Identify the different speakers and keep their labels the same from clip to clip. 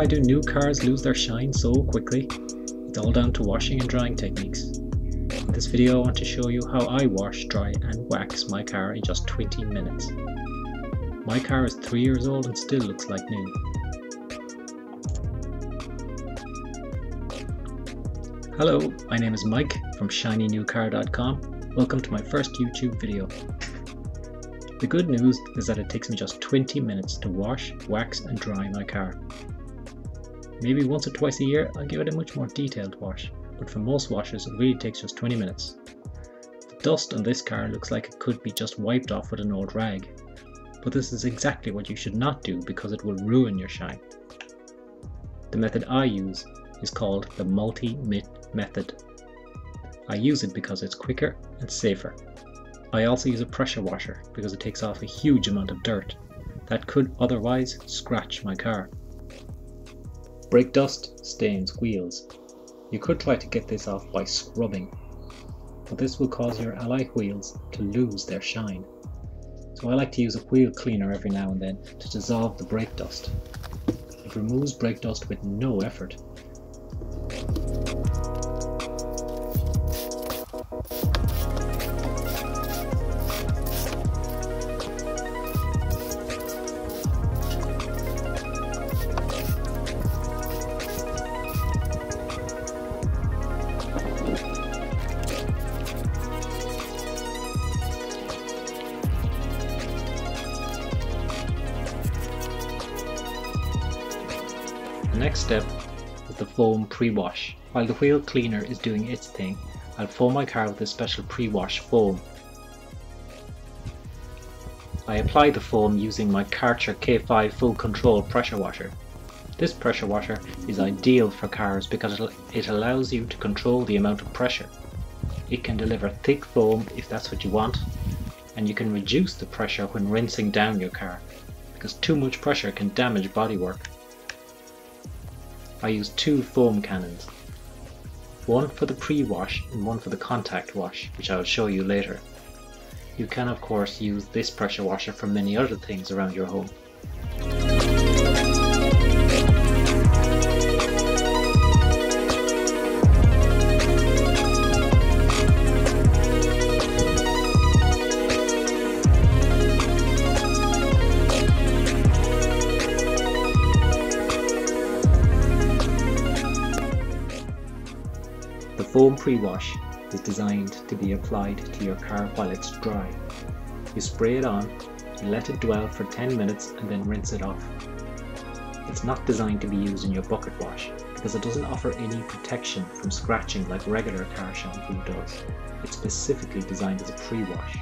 Speaker 1: Why do new cars lose their shine so quickly? It's all down to washing and drying techniques. In this video I want to show you how I wash, dry and wax my car in just 20 minutes. My car is 3 years old and still looks like new. Hello, my name is Mike from ShinyNewCar.com. Welcome to my first YouTube video. The good news is that it takes me just 20 minutes to wash, wax and dry my car. Maybe once or twice a year I'll give it a much more detailed wash, but for most washes it really takes just 20 minutes. The dust on this car looks like it could be just wiped off with an old rag, but this is exactly what you should not do because it will ruin your shine. The method I use is called the multi-mitt method. I use it because it's quicker and safer. I also use a pressure washer because it takes off a huge amount of dirt that could otherwise scratch my car. Brake dust stains wheels. You could try to get this off by scrubbing, but this will cause your alloy wheels to lose their shine. So I like to use a wheel cleaner every now and then to dissolve the brake dust. It removes brake dust with no effort next step is the foam pre-wash. While the wheel cleaner is doing its thing, I'll foam my car with a special pre-wash foam. I apply the foam using my Karcher K5 full control pressure washer. This pressure washer is ideal for cars because it allows you to control the amount of pressure. It can deliver thick foam if that's what you want, and you can reduce the pressure when rinsing down your car, because too much pressure can damage bodywork. I use two foam cannons, one for the pre-wash and one for the contact wash, which I will show you later. You can of course use this pressure washer for many other things around your home. The foam pre-wash is designed to be applied to your car while it's dry. You spray it on, you let it dwell for 10 minutes and then rinse it off. It's not designed to be used in your bucket wash because it doesn't offer any protection from scratching like regular car shampoo does. It's specifically designed as a pre-wash.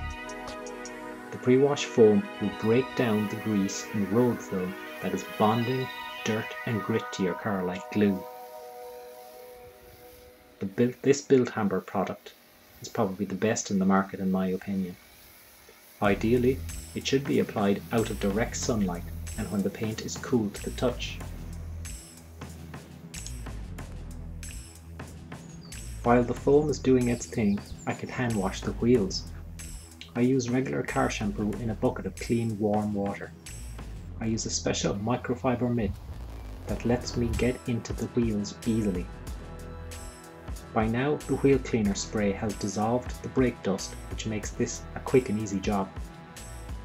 Speaker 1: The pre-wash foam will break down the grease and road film that is bonding dirt and grit to your car like glue. Build, this Bilt Hamber product is probably the best in the market in my opinion. Ideally, it should be applied out of direct sunlight and when the paint is cool to the touch. While the foam is doing its thing, I could hand wash the wheels. I use regular car shampoo in a bucket of clean warm water. I use a special microfiber mitt that lets me get into the wheels easily. By now the wheel cleaner spray has dissolved the brake dust which makes this a quick and easy job.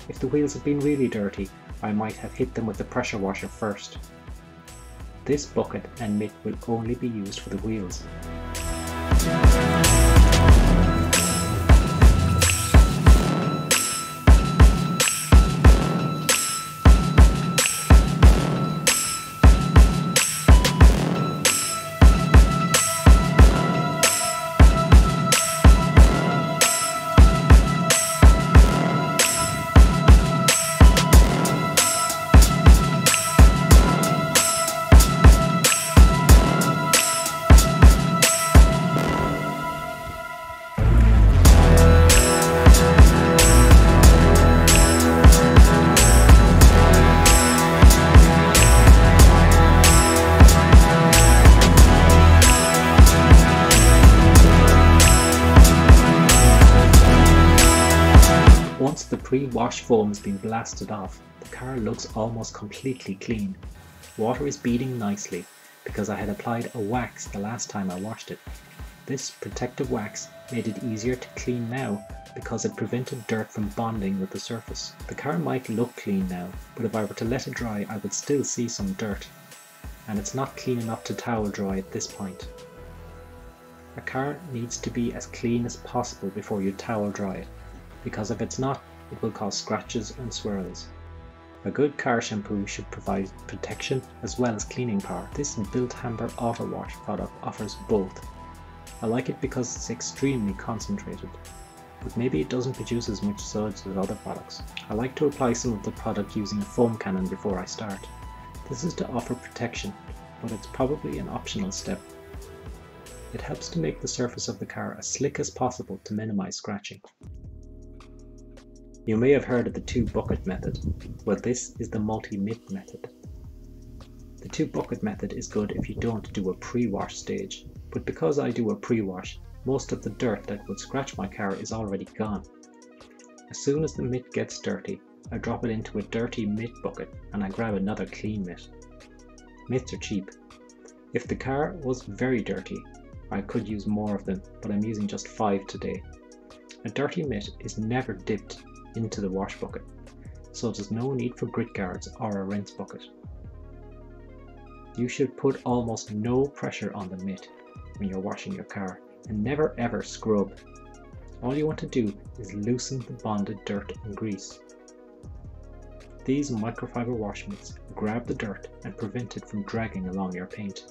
Speaker 1: If the wheels had been really dirty I might have hit them with the pressure washer first. This bucket and mitt will only be used for the wheels. The pre-wash foam has been blasted off, the car looks almost completely clean. water is beading nicely because I had applied a wax the last time I washed it. This protective wax made it easier to clean now because it prevented dirt from bonding with the surface. The car might look clean now, but if I were to let it dry I would still see some dirt. And it's not clean enough to towel dry at this point. A car needs to be as clean as possible before you towel dry it, because if it's not, it will cause scratches and swirls. A good car shampoo should provide protection as well as cleaning power. This Bilt Hamber Auto Wash product offers both. I like it because it's extremely concentrated, but maybe it doesn't produce as much suds as other products. I like to apply some of the product using a foam cannon before I start. This is to offer protection, but it's probably an optional step. It helps to make the surface of the car as slick as possible to minimize scratching. You may have heard of the two bucket method. Well, this is the multi-mitt method. The two bucket method is good if you don't do a pre-wash stage, but because I do a pre-wash, most of the dirt that would scratch my car is already gone. As soon as the mitt gets dirty, I drop it into a dirty mitt bucket and I grab another clean mitt. Mitts are cheap. If the car was very dirty, I could use more of them, but I'm using just 5 today. A dirty mitt is never dipped into the wash bucket, so there's no need for grit guards or a rinse bucket. You should put almost no pressure on the mitt when you're washing your car and never ever scrub. All you want to do is loosen the bonded dirt and grease. These microfiber wash mitts grab the dirt and prevent it from dragging along your paint.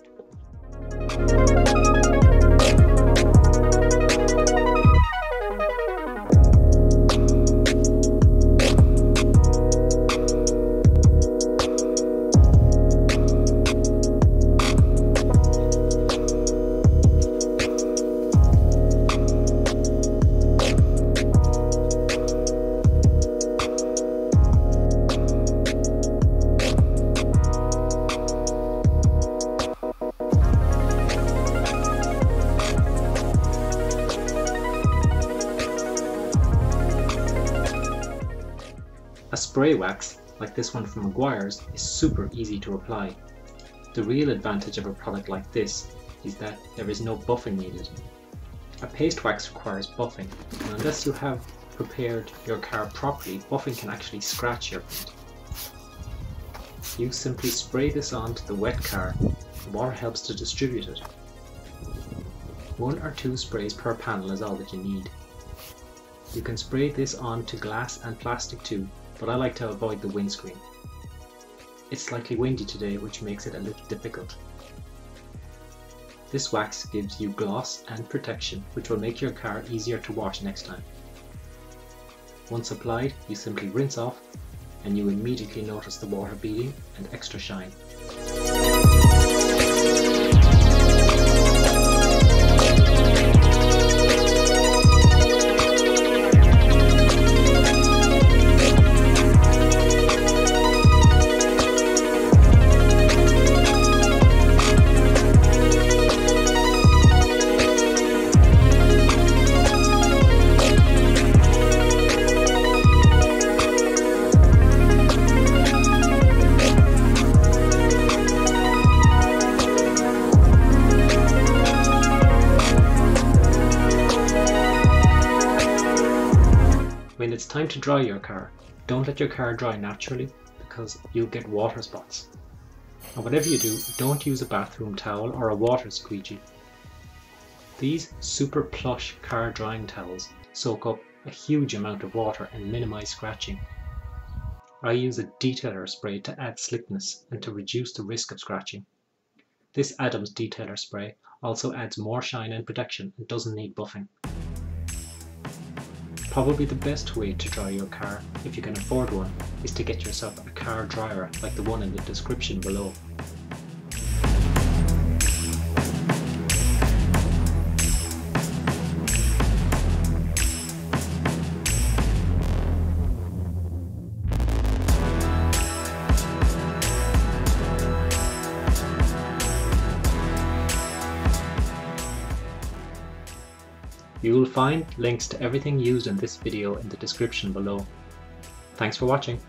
Speaker 1: Spray wax, like this one from Meguiar's, is super easy to apply. The real advantage of a product like this is that there is no buffing needed. A paste wax requires buffing, and unless you have prepared your car properly, buffing can actually scratch your paint. You simply spray this onto the wet car, and water helps to distribute it. One or two sprays per panel is all that you need. You can spray this onto glass and plastic too, but I like to avoid the windscreen. It's slightly windy today which makes it a little difficult. This wax gives you gloss and protection which will make your car easier to wash next time. Once applied, you simply rinse off and you immediately notice the water beading and extra shine. When it's time to dry your car, don't let your car dry naturally because you'll get water spots. And whatever you do, don't use a bathroom towel or a water squeegee. These super plush car drying towels soak up a huge amount of water and minimize scratching. I use a detailer spray to add slickness and to reduce the risk of scratching. This Adams detailer spray also adds more shine and protection and doesn't need buffing. Probably the best way to dry your car, if you can afford one, is to get yourself a car dryer like the one in the description below. You will find links to everything used in this video in the description below. Thanks for watching.